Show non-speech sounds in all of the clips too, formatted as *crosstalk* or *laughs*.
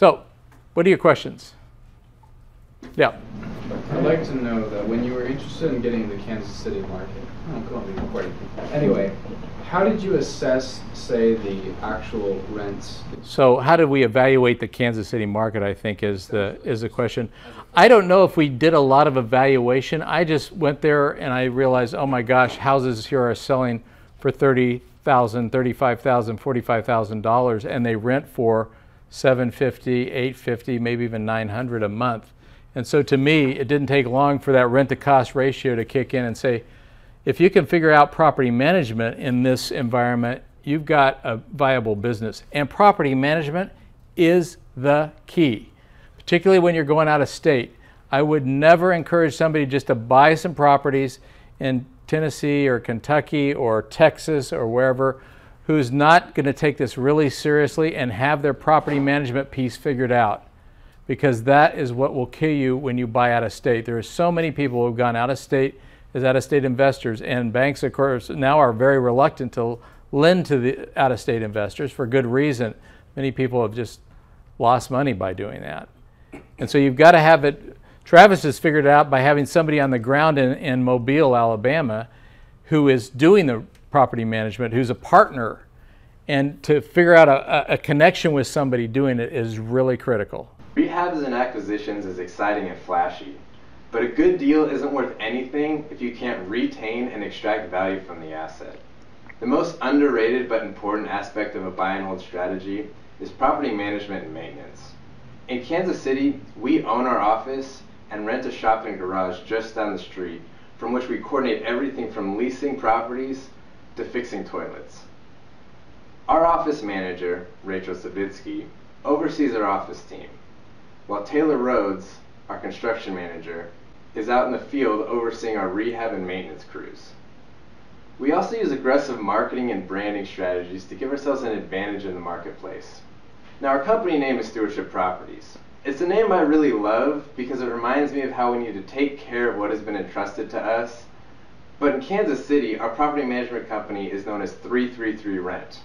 So, what are your questions? Yeah. I'd like to know that when you were interested in getting the Kansas City market, oh. Anyway, how did you assess, say, the actual rents? So, how did we evaluate the Kansas City market? I think is the is the question. I don't know if we did a lot of evaluation. I just went there and I realized, oh my gosh, houses here are selling for thirty thousand, thirty-five thousand, forty-five thousand dollars, and they rent for seven fifty, eight fifty, maybe even nine hundred a month. And so to me, it didn't take long for that rent to cost ratio to kick in and say, if you can figure out property management in this environment, you've got a viable business. And property management is the key, particularly when you're going out of state. I would never encourage somebody just to buy some properties in Tennessee or Kentucky or Texas or wherever who's not going to take this really seriously and have their property management piece figured out because that is what will kill you when you buy out of state. There are so many people who've gone out of state as out of state investors, and banks, of course, now are very reluctant to lend to the out of state investors for good reason. Many people have just lost money by doing that. And so you've got to have it. Travis has figured it out by having somebody on the ground in, in Mobile, Alabama, who is doing the property management, who's a partner. And to figure out a, a connection with somebody doing it is really critical. Rehabs and acquisitions is exciting and flashy, but a good deal isn't worth anything if you can't retain and extract value from the asset. The most underrated but important aspect of a buy and hold strategy is property management and maintenance. In Kansas City, we own our office and rent a shop and garage just down the street from which we coordinate everything from leasing properties to fixing toilets. Our office manager, Rachel Savitsky, oversees our office team while Taylor Rhodes, our construction manager, is out in the field overseeing our rehab and maintenance crews. We also use aggressive marketing and branding strategies to give ourselves an advantage in the marketplace. Now our company name is Stewardship Properties. It's a name I really love because it reminds me of how we need to take care of what has been entrusted to us. But in Kansas City, our property management company is known as 333 Rent,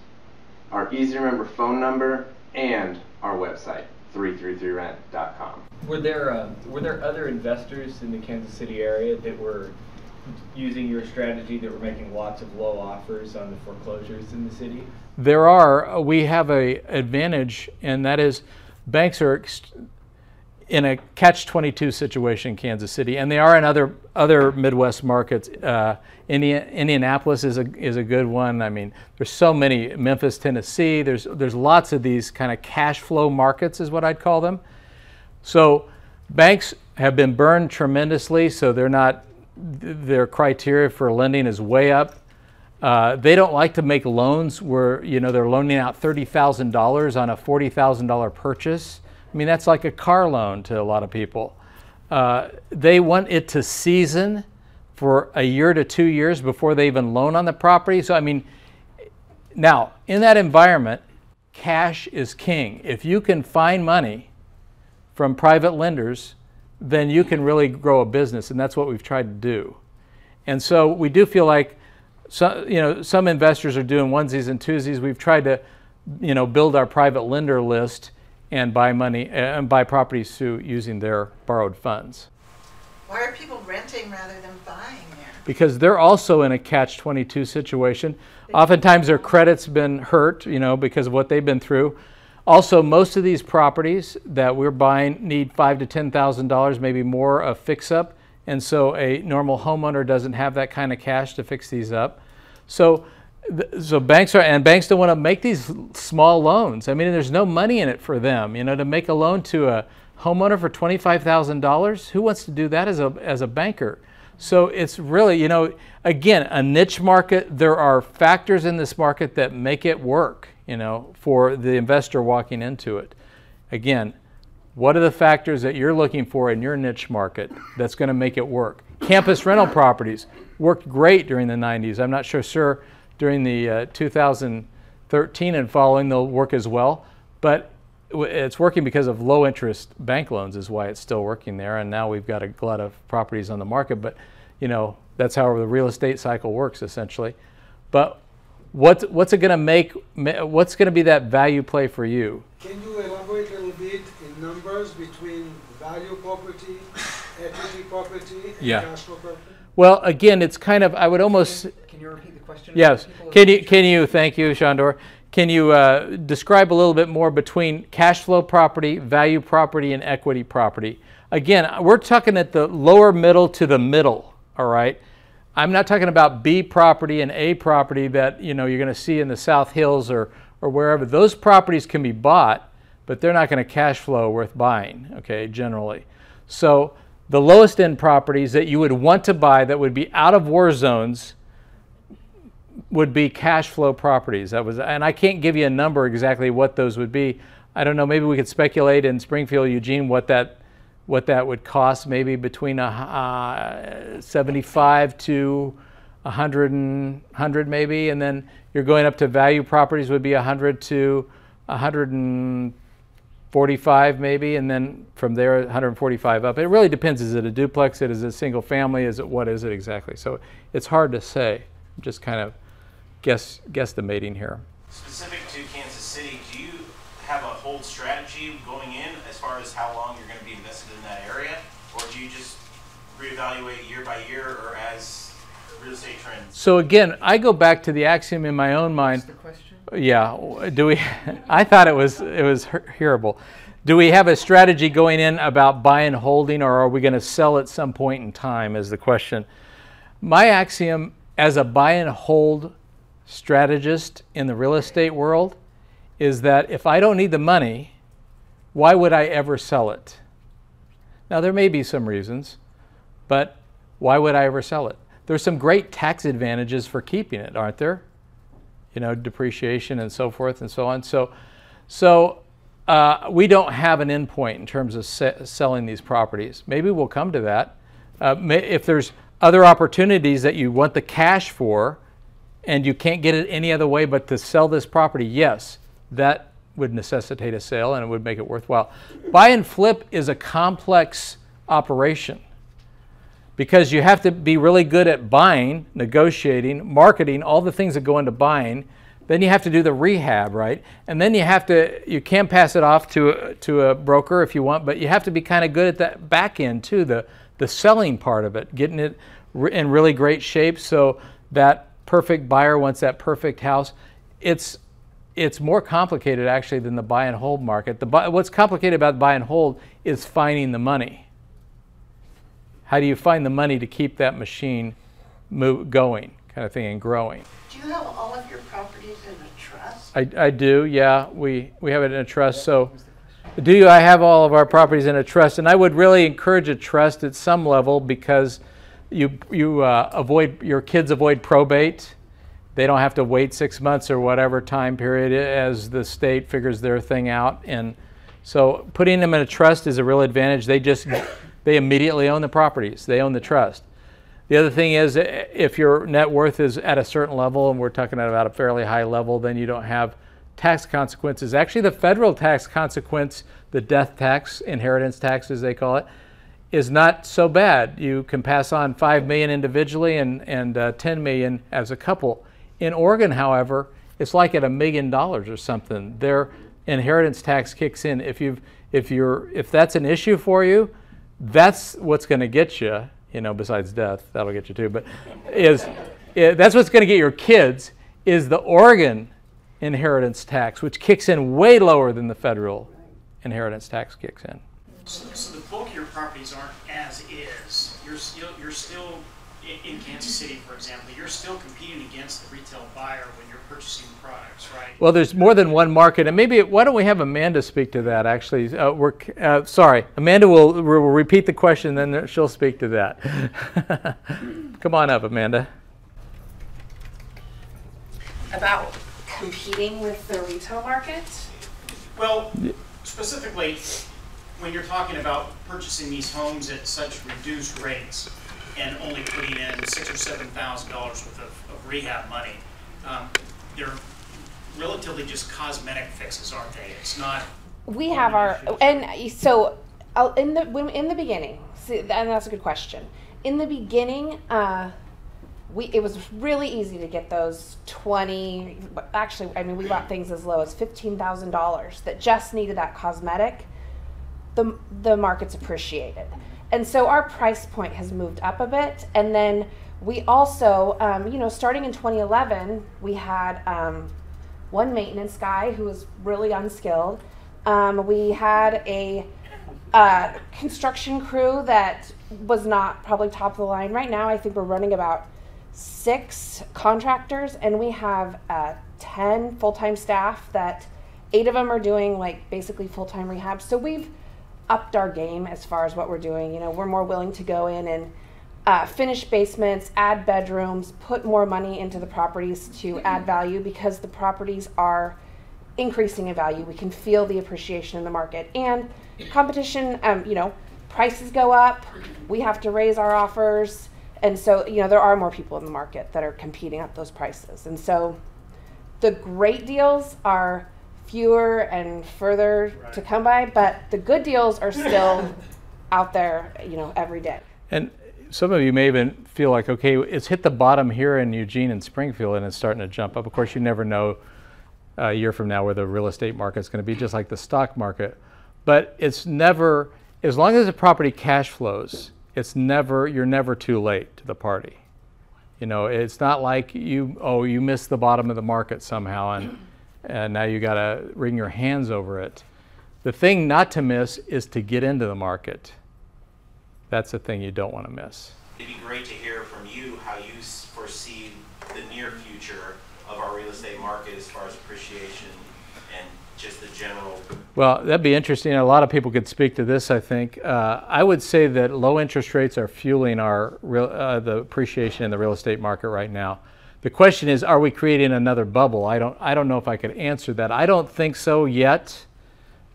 our easy to remember phone number, and our website. 333rent.com. Were there uh, were there other investors in the Kansas City area that were using your strategy that were making lots of low offers on the foreclosures in the city? There are. We have a advantage, and that is banks are in a catch-22 situation in Kansas City, and they are in other other Midwest markets. Uh, Indianapolis is a is a good one. I mean, there's so many. Memphis, Tennessee. There's there's lots of these kind of cash flow markets, is what I'd call them. So banks have been burned tremendously, so they're not. Their criteria for lending is way up. Uh, they don't like to make loans where you know they're loaning out thirty thousand dollars on a forty thousand dollar purchase I mean, that's like a car loan to a lot of people. Uh, they want it to season for a year to two years before they even loan on the property. So, I mean, now in that environment, cash is king. If you can find money from private lenders, then you can really grow a business, and that's what we've tried to do. And so we do feel like, some, you know, some investors are doing onesies and twosies. We've tried to, you know, build our private lender list and buy money uh, and buy properties through using their borrowed funds. Why are people renting rather than buying there? Because they're also in a catch-22 situation. Oftentimes their credit's been hurt, you know, because of what they've been through. Also, most of these properties that we're buying need five to ten thousand dollars, maybe more, of fix-up, and so a normal homeowner doesn't have that kind of cash to fix these up. So so banks are and banks don't want to make these small loans. I mean, there's no money in it for them. You know, to make a loan to a homeowner for twenty-five thousand dollars, who wants to do that as a as a banker? So it's really, you know, again, a niche market. There are factors in this market that make it work. You know, for the investor walking into it. Again, what are the factors that you're looking for in your niche market that's going to make it work? Campus rental properties worked great during the 90s. I'm not sure, sir during the uh, 2013 and following, they'll work as well. But it's working because of low interest bank loans is why it's still working there. And now we've got a lot of properties on the market. But, you know, that's how the real estate cycle works essentially. But what's, what's it going to make, what's going to be that value play for you? Can you elaborate a little bit in numbers between value property, equity property, and Yeah. cash flow property? Well, again, it's kind of, I would almost, Can you repeat the question? yes. Can you, can you, thank you, Shandor. Can you uh, describe a little bit more between cash flow property, value property, and equity property? Again, we're talking at the lower middle to the middle, all right? I'm not talking about B property and A property that, you know, you're going to see in the South Hills or, or wherever. Those properties can be bought, but they're not going to cash flow worth buying, okay, generally. So the lowest end properties that you would want to buy that would be out of war zones would be cash flow properties. That was, and I can't give you a number exactly what those would be. I don't know. Maybe we could speculate in Springfield, Eugene, what that what that would cost. Maybe between a uh, 75 to 100 and 100 maybe, and then you're going up to value properties would be 100 to 145 maybe, and then from there 145 up. It really depends. Is it a duplex? Is it a single family? Is it what is it exactly? So it's hard to say. I'm just kind of guess guesstimating here. Specific to Kansas City, do you have a hold strategy going in as far as how long you're going to be invested in that area? Or do you just reevaluate year by year or as real estate trends? So again, I go back to the axiom in my own mind. Yeah, do we? *laughs* I thought it was it was hearable. Do we have a strategy going in about buy and holding, or are we going to sell at some point in time? Is the question. My axiom as a buy and hold strategist in the real estate world is that if I don't need the money, why would I ever sell it? Now there may be some reasons, but why would I ever sell it? There's some great tax advantages for keeping it, aren't there? You know, depreciation and so forth and so on. So, so uh, we don't have an endpoint in terms of se- selling these properties. Maybe we'll come to that. Uh, may, if there's other opportunities that you want the cash for, and you can't get it any other way but to sell this property, yes, that would necessitate a sale and it would make it worthwhile. Buy and flip is a complex operation because you have to be really good at buying, negotiating, marketing, all the things that go into buying. Then you have to do the rehab, right? And then you have to you can pass it off to to a broker if you want, but you have to be kind of good at that back end too, the the selling part of it, getting it in really great shape so that perfect buyer wants that perfect house. It's it's more complicated actually than the buy and hold market. The buy, what's complicated about buy and hold is finding the money how do you find the money to keep that machine move, going kind of thing and growing? Do you have all of your properties in a trust? I, I do yeah. We, we have it in a trust so do you? I have all of our properties in a trust and i would really encourage a trust at some level because you, you uh, avoid your kids avoid probate. They don't have to wait six months or whatever time period as the state figures their thing out and so putting them in a trust is a real advantage. They just they immediately own the properties they own the trust the other thing is if your net worth is at a certain level and we're talking about a fairly high level then you don't have tax consequences actually the federal tax consequence the death tax inheritance tax as they call it is not so bad. You can pass on five million individually and and uh, ten million as a couple. In Oregon, however, it's like at a million dollars or something. Their inheritance tax kicks in. If you've if you're if that's an issue for you, that's what's going to get you. You know, besides death, that'll get you too. But is that's what's going to get your kids is the Oregon inheritance tax, which kicks in way lower than the federal inheritance tax kicks in. So, so the bulk of your properties aren't as is. You're still, you're still in, in Kansas City, for example, you're still competing against the retail buyer when you're purchasing products, right? Well, there's more than one market, and maybe why don't we have Amanda speak to that? Actually, uh, we're uh, sorry, Amanda will, will repeat the question, then she'll speak to that. *laughs* Come on up, Amanda. about competing with the retail market. Well, specifically, when you're talking about purchasing these homes at such reduced rates and only putting in six or seven thousand dollars worth of, of rehab money, um, they're relatively just cosmetic fixes, aren't they? It's not. We have our and so in the when in the beginning, see, and that's a good question. In the beginning, uh, we it was really easy to get those twenty. Actually, I mean, we bought things as low as fifteen thousand dollars that just needed that cosmetic. the the market's appreciated, and so our price point has moved up a bit. And then we also, um, you know, starting in 2011, we had um, one maintenance guy who was really unskilled. Um, we had a uh, construction crew that was not probably top of the line. Right now, I think we're running about six contractors, and we have uh, 10 full time staff that eight of them are doing like basically full time rehab. So we've upped our game as far as what we're doing. You know, we're more willing to go in and uh, finish basements, add bedrooms, put more money into the properties to add value because the properties are increasing in value. We can feel the appreciation in the market and competition. Um, you know, prices go up. We have to raise our offers, and so you know there are more people in the market that are competing at those prices. And so the great deals are fewer and further to come by, but the good deals are still *coughs* out there. You know, every day. And some of you may even feel like, okay, it's hit the bottom here in Eugene and Springfield and it's starting to jump up. Of course, you never know a year from now where the real estate market is going to be, just like the stock market. But it's never, as long as the property cash flows, it's never, you're never too late to the party. You know, it's not like you, oh, you missed the bottom of the market somehow and, and now you got to wring your hands over it. The thing not to miss is to get into the market. That's the thing you don't want to miss. It'd be great to hear from you how you foresee the near future of our real estate market as far as appreciation and just the general. Well, that'd be interesting. A lot of people could speak to this. I think uh, I would say that low interest rates are fueling our real, uh, the appreciation in the real estate market right now. The question is, are we creating another bubble? I don't. I don't know if I could answer that. I don't think so yet,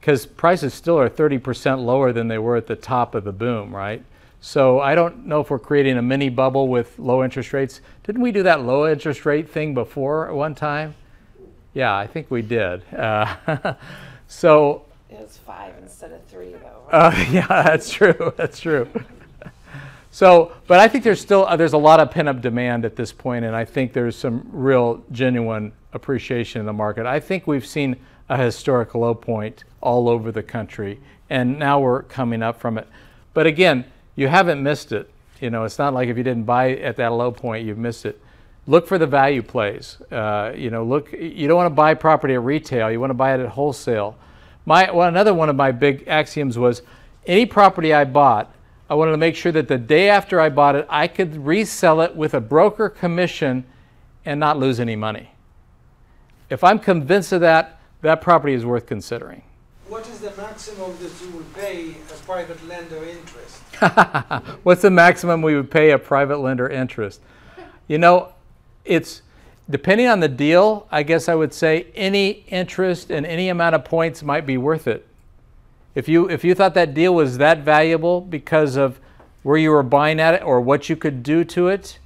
because prices still are 30% lower than they were at the top of the boom, right? So I don't know if we're creating a mini bubble with low interest rates. Didn't we do that low interest rate thing before at one time? Yeah, I think we did. Uh, *laughs* so It was five instead of three, though. uh, *laughs* yeah, that's true. That's true. So, but I think there's still uh, there's a lot of pent-up demand at this point, and I think there's some real genuine appreciation in the market. I think we've seen a historic low point all over the country, and now we're coming up from it. But again, you haven't missed it. You know, it's not like if you didn't buy at that low point, you've missed it. Look for the value plays. Uh, you know, look. You don't want to buy property at retail. You want to buy it at wholesale. My well, another one of my big axioms was any property I bought, I wanted to make sure that the day after I bought it, I could resell it with a broker commission and not lose any money. If I'm convinced of that, that property is worth considering. What is the maximum that you would pay a private lender interest? *laughs* What's the maximum we would pay a private lender interest? You know, it's depending on the deal, I guess I would say any interest and any amount of points might be worth it. If you if you thought that deal was that valuable because of where you were buying at it or what you could do to it,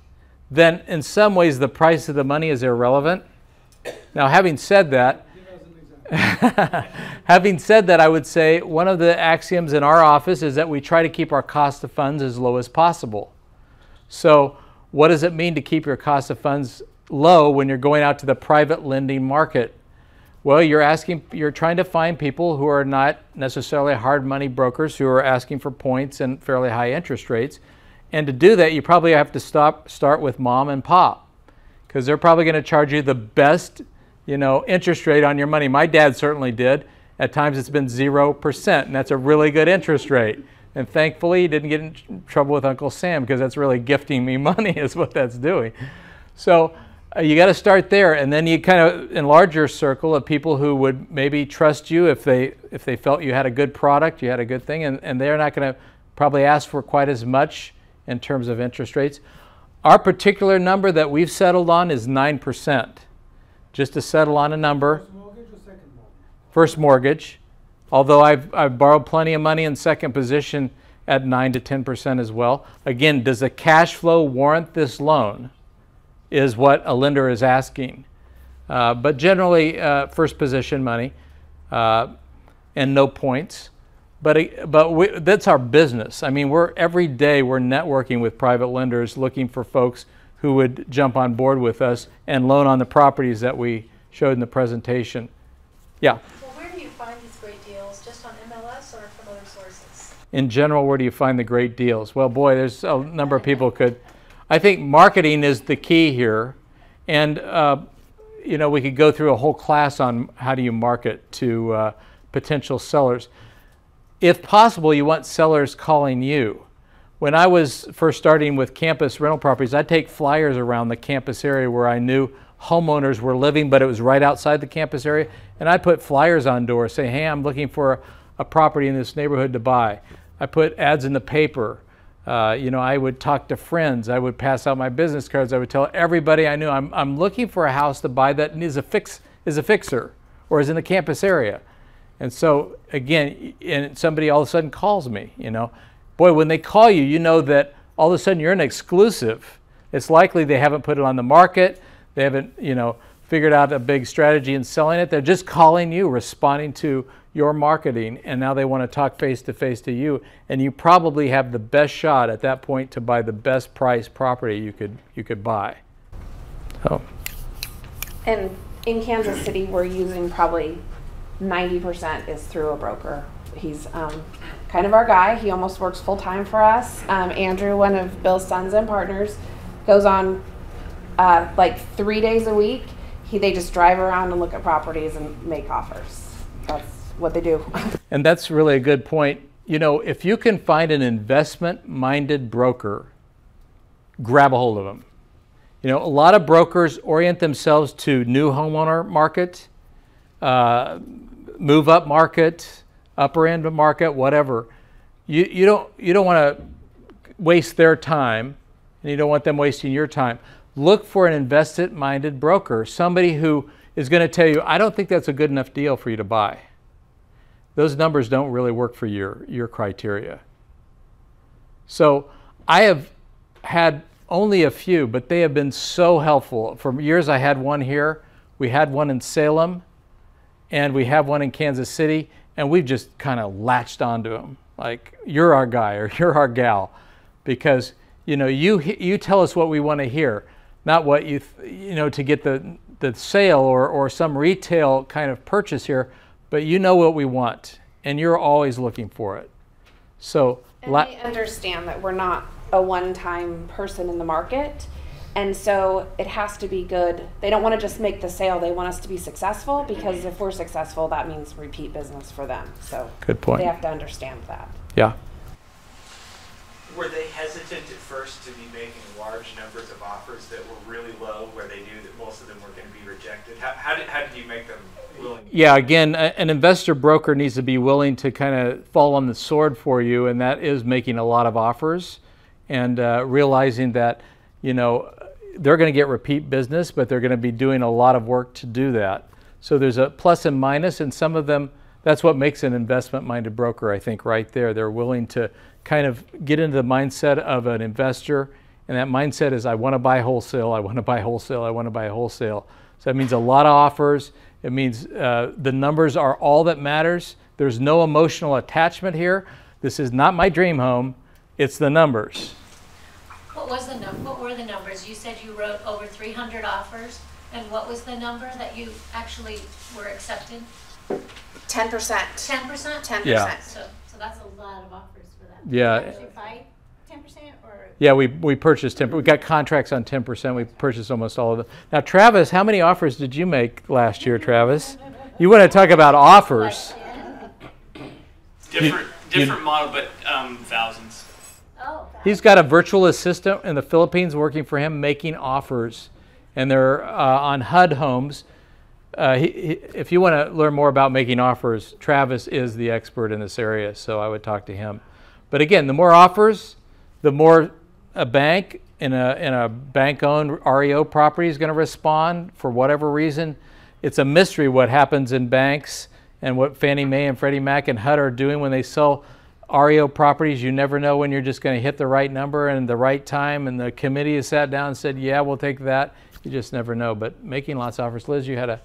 then in some ways the price of the money is irrelevant. Now, having said that. *laughs* Having said that, I would say one of the axioms in our office is that we try to keep our cost of funds as low as possible. So, what does it mean to keep your cost of funds low when you're going out to the private lending market? Well, you're asking you're trying to find people who are not necessarily hard money brokers who are asking for points and fairly high interest rates. And to do that, you probably have to stop start with mom and pop because they're probably going to charge you the best, you know, interest rate on your money. My dad certainly did. At times it's been 0%, and that's a really good interest rate. And thankfully, he didn't get in trouble with Uncle Sam because that's really gifting me *laughs* money, is what that's doing. So you got to start there, and then you kind of enlarge your circle of people who would maybe trust you if they if they felt you had a good product, you had a good thing, and, and they're not going to probably ask for quite as much in terms of interest rates. Our particular number that we've settled on is nine percent, just to settle on a number First mortgage or second mortgage? first mortgage, although I've, I've borrowed plenty of money in second position at 9 to 10% as well. Again, does the cash flow warrant this loan? Is what a lender is asking. Uh, but generally, uh, first position money uh, and no points. But, but we, that's our business. I mean, we're every day we're networking with private lenders looking for folks who would jump on board with us and loan on the properties that we showed in the presentation. Yeah. Well, where do you find these great deals? Just on MLS or from other sources? in general, where do you find the great deals? Well, boy, there's a number of people could. I think marketing is the key here, and uh, you know we could go through a whole class on how do you market to uh, potential sellers. If possible, you want sellers calling you. When I was first starting with campus rental properties, I'd take flyers around the campus area where I knew homeowners were living, but it was right outside the campus area, and I'd put flyers on doors saying, "Hey, I'm looking for a property in this neighborhood to buy." I put ads in the paper. Uh, you know, I would talk to friends. I would pass out my business cards. I would tell everybody I knew I'm, I'm looking for a house to buy that is a fix is a fixer or is in the campus area. And so again, and somebody all of a sudden calls me. You know, boy, when they call you, you know that all of a sudden you're an exclusive. It's likely they haven't put it on the market. They haven't, you know, figured out a big strategy in selling it. They're just calling you, responding to your marketing and now they want to talk face to face to you and you probably have the best shot at that point to buy the best price property you could you could buy so And in Kansas City, we're using probably 90% is through a broker. He's um, kind of our guy. He almost works full time for us. Um, Andrew, one of Bill's sons and partners, goes on uh, like three days a week. He, they just drive around and look at properties and make offers. That's what they do. and that's really a good point. You know if you can find an investment minded broker grab a hold of them you know a lot of brokers orient themselves to new homeowner market uh, move up market upper end of market whatever. You, you don't you don't want to waste their time and you don't want them wasting your time. Look for an investment minded broker somebody who is going to tell you i don't think that's a good enough deal for you to buy those numbers don't really work for your, your criteria. So I have had only a few, but they have been so helpful. For years, I had one here. We had one in Salem, and we have one in Kansas City, and we've just kind of latched onto them. Like, you're our guy or *laughs* you're our gal, because you know you you tell us what we want to hear, not what you you know to get the the sale or or some retail kind of purchase here but you know what we want, and you're always looking for it. So and they understand that we're not a one-time person in the market, and so it has to be good. They don't want to just make the sale; they want us to be successful because if we're successful, that means repeat business for them. So good point. They have to understand that. Yeah. Were they hesitant at first to be making large numbers of offers that were really low, where they knew that most of them were going to be rejected? How, how, did, how did you make them willing? Yeah, again, a, an investor broker needs to be willing to kind of fall on the sword for you, and that is making a lot of offers and uh, realizing that, you know, they're going to get repeat business, but they're going to be doing a lot of work to do that. So there's a plus and minus, and some of them, that's what makes an investment minded broker, I think, right there. They're willing to kind of get into the mindset of an investor. And that mindset is I want to buy wholesale, I want to buy wholesale, I want to buy wholesale. So that means a lot of offers. It means uh, the numbers are all that matters. There's no emotional attachment here. This is not my dream home, it's the numbers. What was the num- what were the numbers? You said you wrote over 300 offers, and what was the number that you actually were accepted? 10%. 10%? 10%. Yeah. So, so that's a lot of offers. Yeah. Did you fight ten percent or? Yeah, we, we purchased 10, we got contracts on 10%. We purchased almost all of them. Now, Travis, how many offers did you make last year, Travis? You want to talk about offers? Different, different model, but um, thousands. Oh. He's got a virtual assistant in the Philippines working for him, making offers, and they're uh, on HUD homes. Uh, he, he, if you want to learn more about making offers, Travis is the expert in this area, so I would talk to him. But again, the more offers, the more a bank in a, in a bank-owned REO property is going to respond for whatever reason. It's a mystery what happens in banks and what Fannie Mae and Freddie Mac and HUD are doing when they sell REO properties. You never know when you're just going to hit the right number and the right time. And the committee has sat down and said, "Yeah, we'll take that." You just never know. But making lots of offers, Liz, you had a.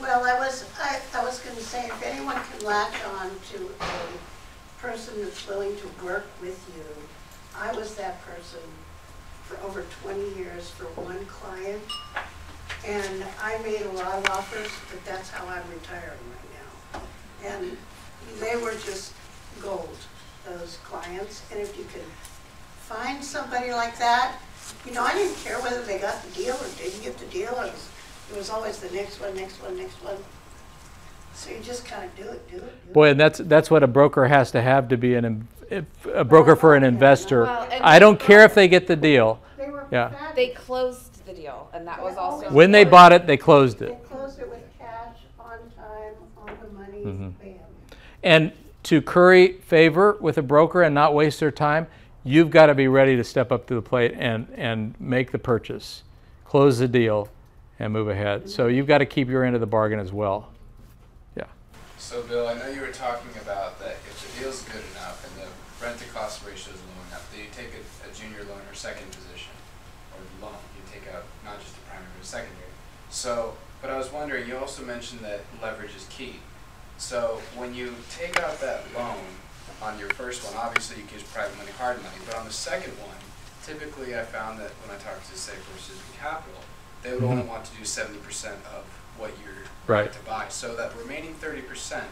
Well, I was I, I was going to say if anyone can latch on to person that's willing to work with you, I was that person for over 20 years for one client, and I made a lot of offers, but that's how I'm retiring right now. And they were just gold. those clients. And if you could find somebody like that, you know, I didn't care whether they got the deal or didn't get the deal. It was, it was always the next one, next one, next one. So you just kind of do it, do it, do it. Boy, and that's, that's what a broker has to have to be an, a broker for an investor. Well, I don't care if they get the deal. They were Yeah. fabulous. They closed the deal, and that was also. When they bought it, they closed They it. closed it with cash, on time, on the money, Mm-hmm. And to curry favor with a broker and not waste their time, you've got to be ready to step up to the plate and, and make the purchase, close the deal, and move ahead. So you've got to keep your end of the bargain as well. So Bill, I know you were talking about that if the deal's good enough and the rent to cost ratio is low enough, that you take a, a junior loan or second position, or loan, you take out not just a primary but a secondary. So, but I was wondering, you also mentioned that leverage is key. So when you take out that loan on your first one, obviously you use private money, hard money, but on the second one, typically I found that when I talked to say versus capital, they would only Mhm. want to do seventy percent of what you're Right. to buy. So that remaining thirty percent,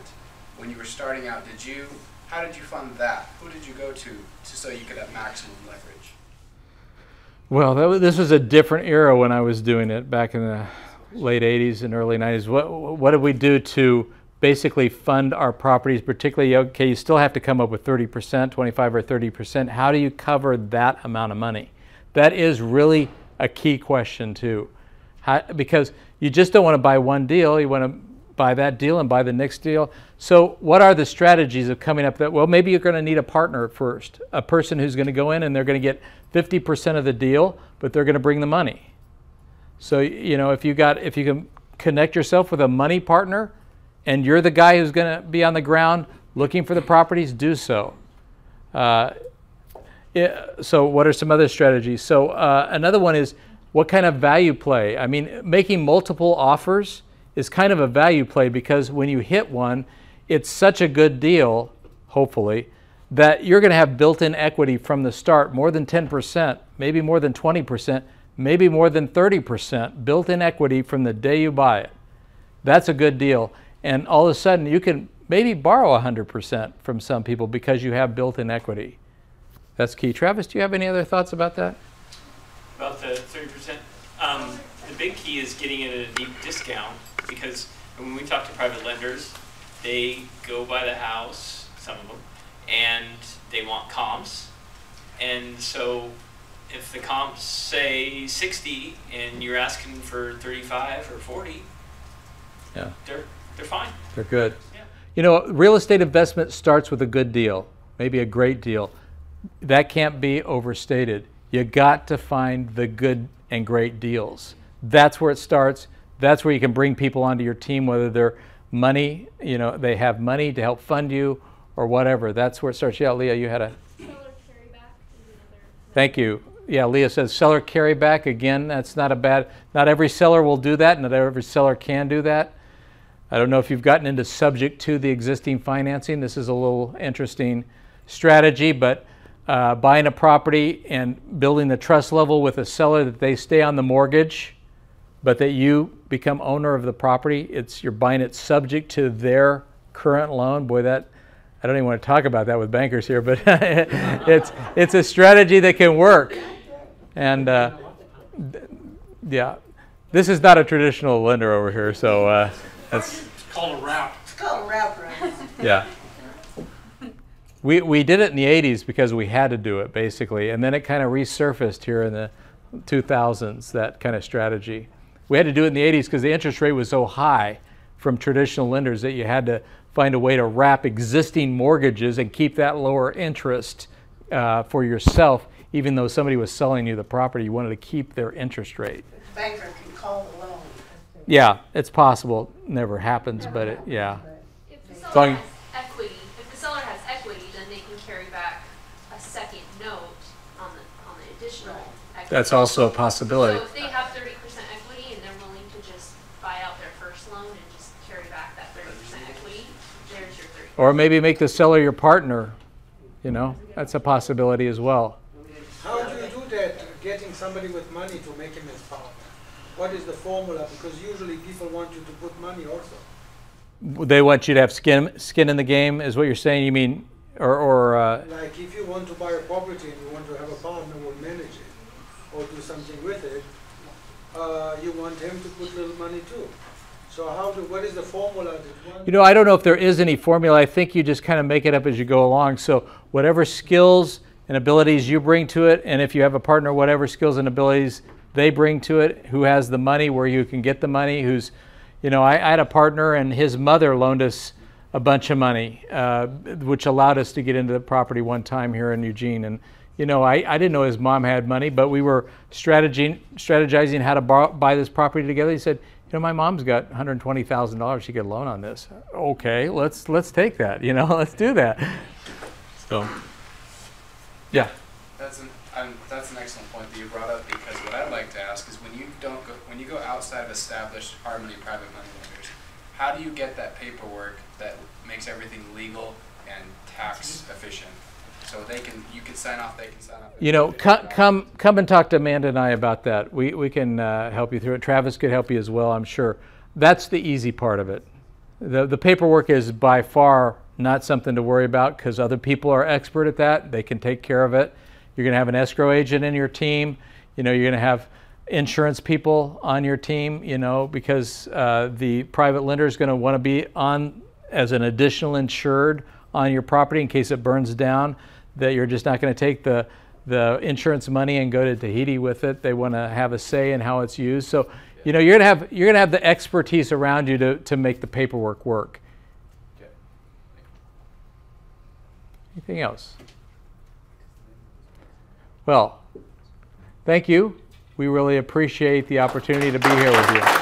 when you were starting out, did you, how did you fund that? Who did you go to, to so you could have maximum leverage? Well, that was, this was a different era when I was doing it back in the late 80s and early 90s. What, what did we do to basically fund our properties, particularly, okay, you still have to come up with 30%, 25 or 30%. How do you cover that amount of money? That is really a key question, too. How, because you just don't want to buy one deal, you want to buy that deal and buy the next deal. So, what are the strategies of coming up that? Well, maybe you're going to need a partner first, a person who's going to go in and they're going to get 50% of the deal, but they're going to bring the money. So, you know, if you got if you can connect yourself with a money partner and you're the guy who's going to be on the ground looking for the properties, do so. Uh, yeah, so what are some other strategies? So uh, another one is what kind of value play? I mean, making multiple offers is kind of a value play because when you hit one, it's such a good deal, hopefully, that you're going to have built-in equity from the start, more than 10%, maybe more than 20%, maybe more than 30% built-in equity from the day you buy it. That's a good deal. And all of a sudden, you can maybe borrow 100% from some people because you have built-in equity. That's key. Travis, do you have any other thoughts about that? About the thirty percent, um, the big key is getting it at a deep discount, because when we talk to private lenders, they go by the house, some of them, and they want comps. And so if the comps say sixty and you're asking for thirty-five or forty, Yeah. they're, they're fine. They're good. Yeah. You know, real estate investment starts with a good deal, maybe a great deal. That can't be overstated. You got to find the good and great deals. That's where it starts. That's where you can bring people onto your team, whether they're money, you know, they have money to help fund you or whatever. That's where it starts. Yeah, Leah, you had a. Thank you. Yeah, Leah says seller carryback. Again, that's not a bad, not every seller will do that. Not every seller can do that. I don't know if you've gotten into subject to the existing financing. This is a little interesting strategy, but uh, buying a property and building the trust level with a seller that they stay on the mortgage, but that you become owner of the property. It's you're buying it subject to their current loan. Boy, that I don't even want to talk about that with bankers here, but *laughs* it's it's a strategy that can work. And uh, th- yeah, this is not a traditional lender over here, so uh, that's It's called a route. It's called a wrap around. yeah. We, we did it in the 80s because we had to do it basically, and then it kind of resurfaced here in the 2000s, that kind of strategy. We had to do it in the 80s because the interest rate was so high from traditional lenders that you had to find a way to wrap existing mortgages and keep that lower interest uh, for yourself, even though somebody was selling you the property, you wanted to keep their interest rate. The banker can call the loan. Yeah, it's possible. it Never happens, but it, yeah. If the seller Going- has equity, if the seller has equity, then they can carry back a second note on the, on the additional equity. That's also a possibility. So if they have thirty percent equity and they're willing to just buy out their first loan and just carry back that thirty percent equity, there's your thirty. Or maybe make the seller your partner. You know, that's a possibility as well. How do you do that, getting somebody with money to make him his partner? What is the formula? Because usually people want you to put money also. They want you to have skin skin in the game, is what you're saying. You mean or, or uh, Like if you want to buy a property and you want to have a partner who will manage it or do something with it, uh, you want him to put little money too. So how do, what is the formula? You know, I don't know if there is any formula. I think you just kind of make it up as you go along. So, whatever skills and abilities you bring to it, and if you have a partner, whatever skills and abilities they bring to it, who has the money, where you can get the money, who's, you know, I, I had a partner and his mother loaned us a bunch of money, uh, which allowed us to get into the property one time here in Eugene. And, you know, I, I didn't know his mom had money, but we were strategizing, strategizing how to buy this property together. He said, you know, my mom's got $120,000. She could loan on this. Okay, let's let's take that. You know, *laughs* let's do that. So, yeah. That's an, that's an excellent point that you brought up because what I'd like to ask is when you don't go, when you go outside of established hard money private money how do you get that paperwork that makes everything legal and tax efficient? So they can, you can sign off, they can sign off. You know, come come come and talk to Amanda and I about that. We we can uh, help you through it. Travis could help you as well, I'm sure. That's the easy part of it. The the paperwork is by far not something to worry about because other people are expert at that. They can take care of it. You're going to have an escrow agent in your team. You know, you're going to have insurance people on your team. You know, because uh, the private lender is going to want to be on as an additional insured on your property in case it burns down. That you're just not going to take the the insurance money and go to Tahiti with it. They want to have a say in how it's used. So, you know, you're gonna have you're gonna have the expertise around you to, to make the paperwork work. Okay. Anything else? Well, thank you. We really appreciate the opportunity to be here with you.